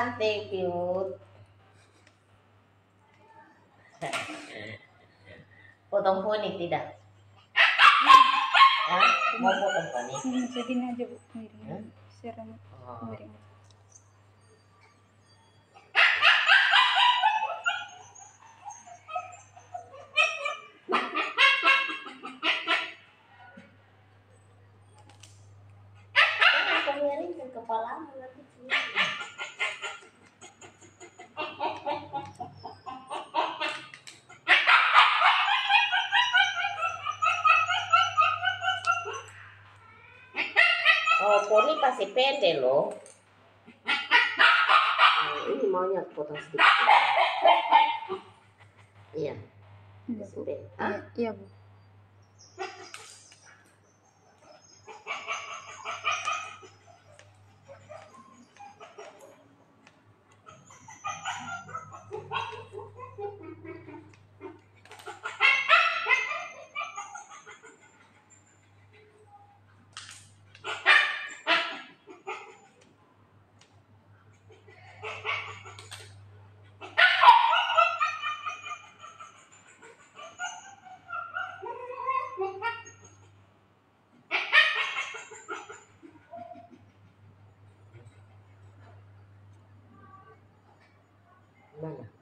Cantik, cute. Potong poni tidak? Hah? Mau potong poni? Hmm, segini aja bu, miring. Hah? Siram Oh. miring. Miringkan kepalamu nanti. Oh, poni pasti pendek loh. Oh, ini maunya potong sedikit. Iya, Iya bu. Iya, Ah, iya bu. Dale.